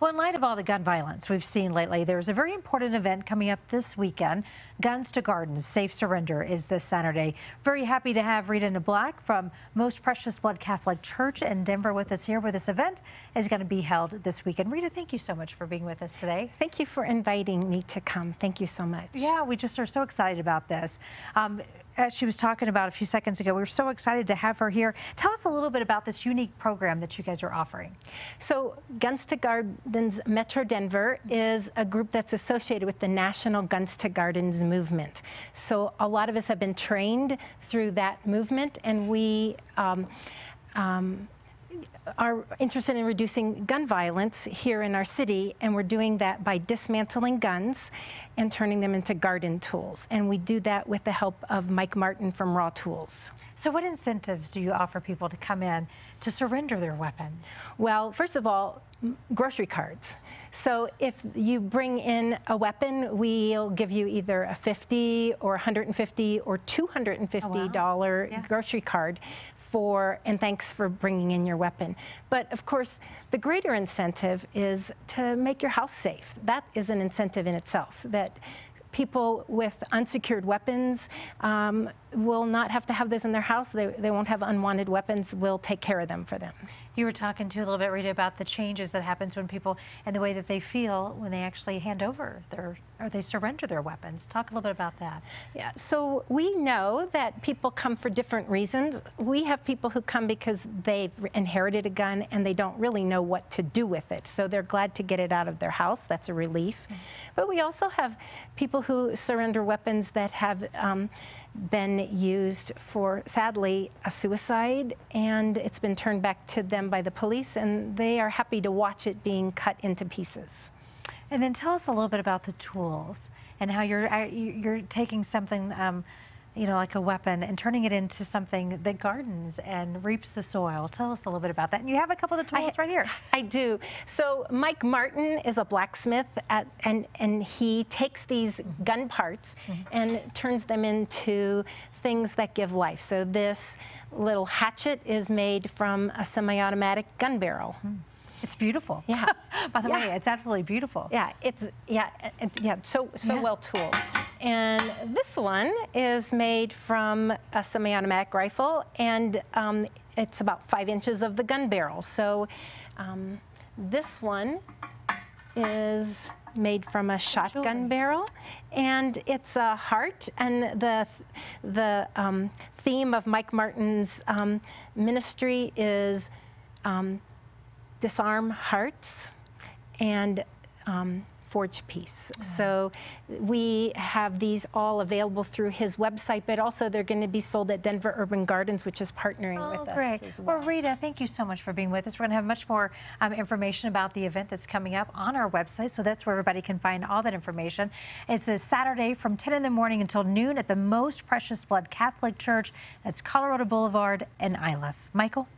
Well, in light of all the gun violence we've seen lately, there's a very important event coming up this weekend. Guns to Gardens Safe Surrender is this Saturday. Very happy to have Rita Niblack from Most Precious Blood Catholic Church in Denver with us here where this event is going to be held this weekend. Rita, thank you so much for being with us today. Thank you for inviting me to come. Thank you so much. Yeah, we just are so excited about this. Um, as she was talking about a few seconds ago, we are so excited to have her here. Tell us a little bit about this unique program that you guys are offering. So, Guns to Gardens Metro Denver is a group that's associated with the National Guns to Gardens movement. So, a lot of us have been trained through that movement, and we um, um, are interested in reducing gun violence here in our city, and we're doing that by dismantling guns and turning them into garden tools. And we do that with the help of Mike Martin from Raw Tools. So, what incentives do you offer people to come in to surrender their weapons? Well, first of all, grocery cards. So if you bring in a weapon, we'll give you either a 50 or 150 or 250 dollar oh, wow. yeah. grocery card for, and thanks for bringing in your weapon. But of course, the greater incentive is to make your house safe. That is an incentive in itself, that people with unsecured weapons um, will not have to have those in their house. They, they won't have unwanted weapons. We'll take care of them for them. You were talking to a little bit, Rita, about the changes that happens when people and the way that they feel when they actually hand over their or they surrender their weapons. Talk a little bit about that. Yeah. So we know that people come for different reasons. We have people who come because they've inherited a gun and they don't really know what to do with it. So they're glad to get it out of their house. That's a relief. Mm -hmm. But we also have people who surrender weapons that have um, been used for, sadly, a suicide, and it's been turned back to them by the police, and they are happy to watch it being cut into pieces. And then tell us a little bit about the tools and how you're uh, you're taking something um, you know, like a weapon and turning it into something that gardens and reaps the soil. Tell us a little bit about that. And you have a couple of the tools I, right here. I do. So Mike Martin is a blacksmith, at, and and he takes these gun parts mm -hmm. and turns them into things that give life. So this little hatchet is made from a semi-automatic gun barrel. Mm. It's beautiful. Yeah. By the yeah. way, it's absolutely beautiful. Yeah, it's yeah, it, yeah, so so yeah. well tooled. And this one is made from a semi-automatic rifle, and um, it's about five inches of the gun barrel. So um, this one is made from a shotgun barrel, and it's a heart. And the the um, theme of Mike Martin's um, ministry is um, disarm hearts and um, Forge Peace. So we have these all available through his website, but also they're going to be sold at Denver Urban Gardens, which is partnering oh, with great. us as well. Well, Rita, thank you so much for being with us. We're going to have much more um, information about the event that's coming up on our website, so that's where everybody can find all that information. It's a Saturday from 10 in the morning until noon at the Most Precious Blood Catholic Church. That's Colorado Boulevard in Iliff. Michael?